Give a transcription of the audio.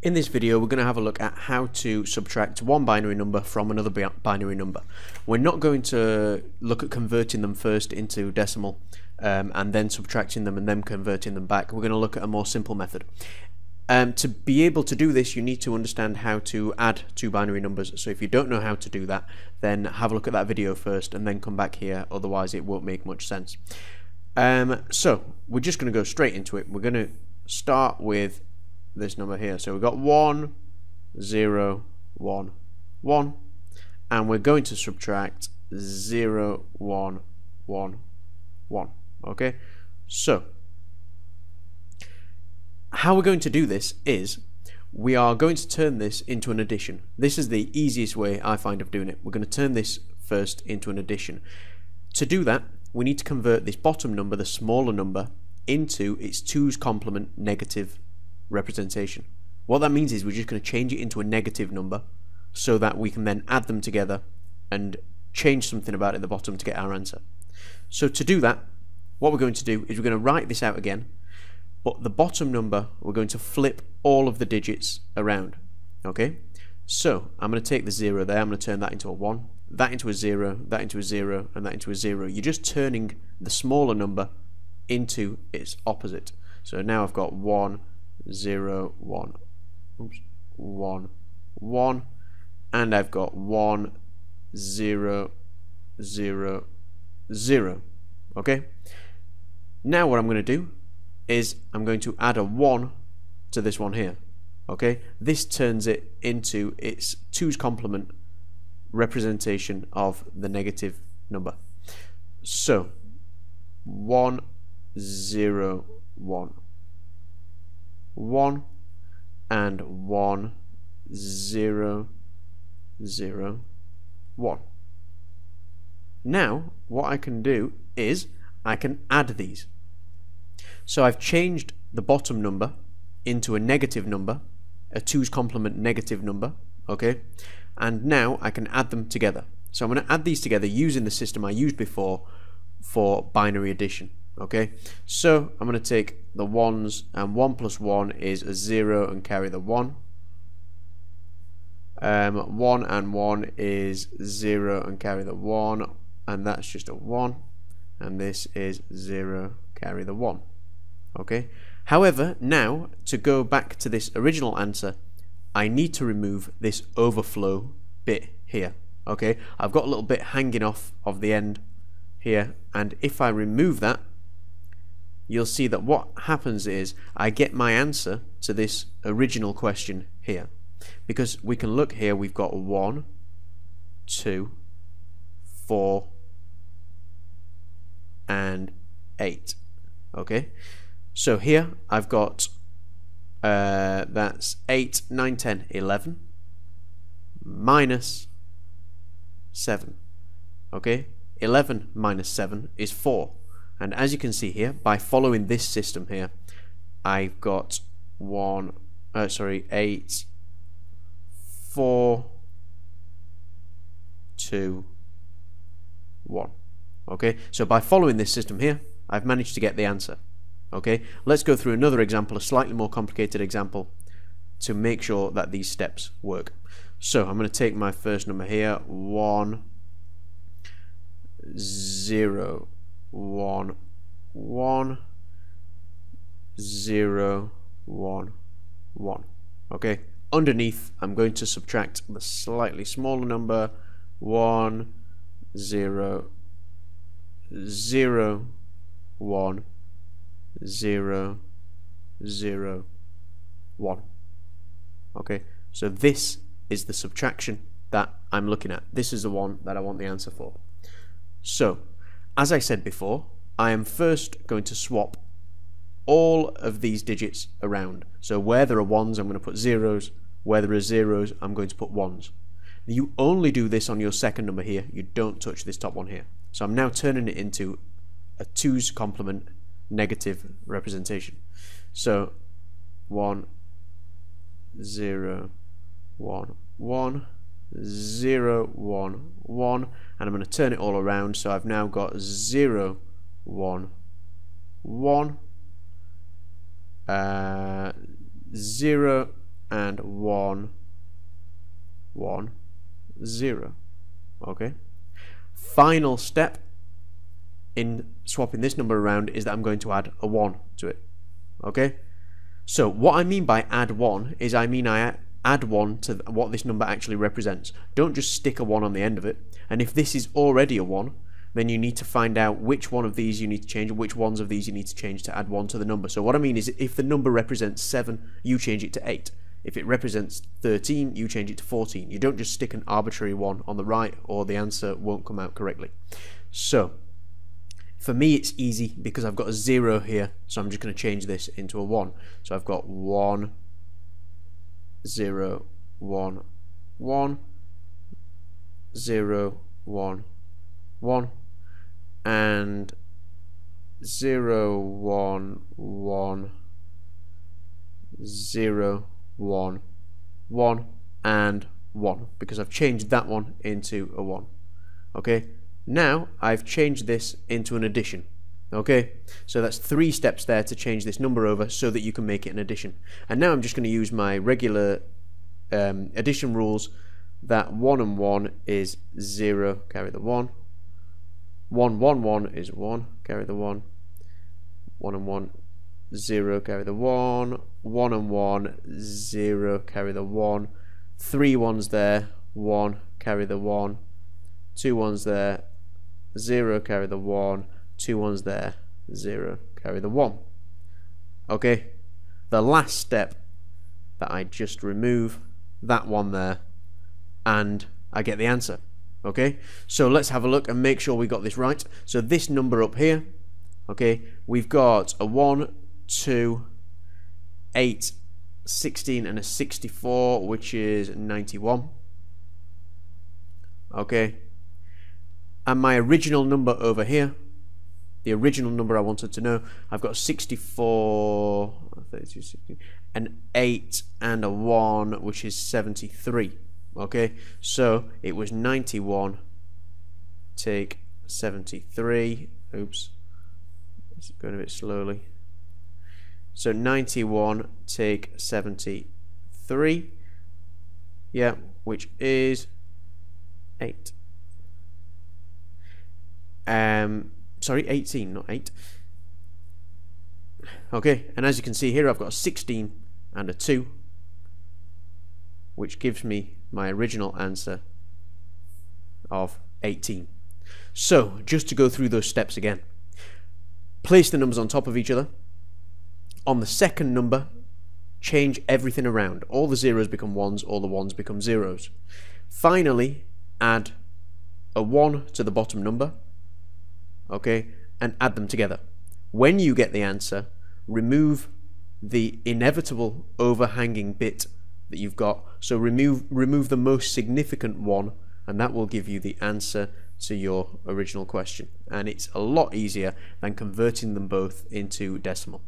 In this video, we're going to have a look at how to subtract one binary number from another binary number. We're not going to look at converting them first into decimal um, and then subtracting them and then converting them back. We're going to look at a more simple method. Um, to be able to do this, you need to understand how to add two binary numbers. So if you don't know how to do that, then have a look at that video first and then come back here. Otherwise, it won't make much sense. Um, so we're just going to go straight into it. We're going to start with this number here. So we've got 1, 0, 1, 1. And we're going to subtract 0, 1, 1, 1. Okay? So, how we're going to do this is we are going to turn this into an addition. This is the easiest way I find of doing it. We're going to turn this first into an addition. To do that, we need to convert this bottom number, the smaller number, into its 2's complement negative representation. What that means is we're just going to change it into a negative number so that we can then add them together and change something about it at the bottom to get our answer. So to do that, what we're going to do is we're going to write this out again, but the bottom number, we're going to flip all of the digits around. Okay? So I'm going to take the 0 there, I'm going to turn that into a 1, that into a 0, that into a 0, and that into a 0. You're just turning the smaller number into its opposite. So now I've got 1, zero, one, oops, one, one, and I've got one, zero, zero, zero. Okay. Now what I'm going to do is I'm going to add a one to this one here. Okay. This turns it into its two's complement representation of the negative number. So one, zero, one. 1 and 1 0 0 1 now what I can do is I can add these. So I've changed the bottom number into a negative number a 2's complement negative number okay? And now I can add them together. So I'm going to add these together using the system I used before for binary addition okay? So I'm going to take the ones and 1 plus 1 is a 0 and carry the 1 um, 1 and 1 is 0 and carry the 1 and that's just a 1 and this is 0 carry the 1 okay? However now to go back to this original answer I need to remove this overflow bit here. Okay? I've got a little bit hanging off of the end here and if I remove that you'll see that what happens is I get my answer to this original question here. Because we can look here, we've got 1, 2, 4, and 8. Okay? So here I've got, uh, that's 8, 9, 10, 11, minus 7. Okay? 11 minus 7 is 4. And as you can see here, by following this system here, I've got one, uh, sorry, eight, four, two, one. Okay, so by following this system here, I've managed to get the answer. Okay, let's go through another example, a slightly more complicated example, to make sure that these steps work. So I'm going to take my first number here, one, zero, one, one, zero, one, one. Okay, underneath I'm going to subtract the slightly smaller number one, zero, zero, one, zero, zero, one. Okay, so this is the subtraction that I'm looking at. This is the one that I want the answer for. So as I said before, I am first going to swap all of these digits around. So where there are ones, I'm going to put zeros. Where there are zeros, I'm going to put ones. You only do this on your second number here. You don't touch this top one here. So I'm now turning it into a 2's complement negative representation. So 1, 0, 1, 1, 0, 1, 1, and I'm going to turn it all around. So I've now got 0, 1, 1, uh, 0, and 1, 1, 0. Okay. Final step in swapping this number around is that I'm going to add a 1 to it. Okay. So what I mean by add 1 is I mean I add 1 to what this number actually represents. Don't just stick a 1 on the end of it. And if this is already a 1, then you need to find out which one of these you need to change and which ones of these you need to change to add 1 to the number. So what I mean is if the number represents 7, you change it to 8. If it represents 13, you change it to 14. You don't just stick an arbitrary 1 on the right or the answer won't come out correctly. So for me it's easy because I've got a 0 here, so I'm just going to change this into a 1. So I've got 1, 0, 1, 1, 0, 1, 1 and 0 1 1 0 1 1 and 1 because I've changed that one into a 1 okay? Now I've changed this into an addition okay so that's three steps there to change this number over so that you can make it an addition and now I'm just going to use my regular um, addition rules that 1 and 1 is 0 carry the 1 1, 1, 1 is 1, carry the 1. 1 and 1, 0, carry the 1. 1 and 1, 0, carry the 1. 3 ones there, 1, carry the 1. 2 ones there, 0, carry the 1. 2 ones there, 0, carry the 1. Okay, the last step that I just remove that one there and I get the answer. Okay, so let's have a look and make sure we got this right. So this number up here, okay, we've got a 1, 2, 8, 16 and a 64, which is 91. Okay, and my original number over here, the original number I wanted to know, I've got 64, 32, 16, an 8 and a 1, which is 73 okay? So it was 91 take 73 oops it's going a bit slowly. So 91 take 73 yeah which is 8 um sorry 18 not 8 okay and as you can see here I've got a 16 and a 2 which gives me my original answer of 18. So, just to go through those steps again. Place the numbers on top of each other. On the second number, change everything around. All the zeros become ones, all the ones become zeros. Finally, add a 1 to the bottom number, okay, and add them together. When you get the answer, remove the inevitable overhanging bit that you've got. So remove remove the most significant one and that will give you the answer to your original question. And it's a lot easier than converting them both into decimal.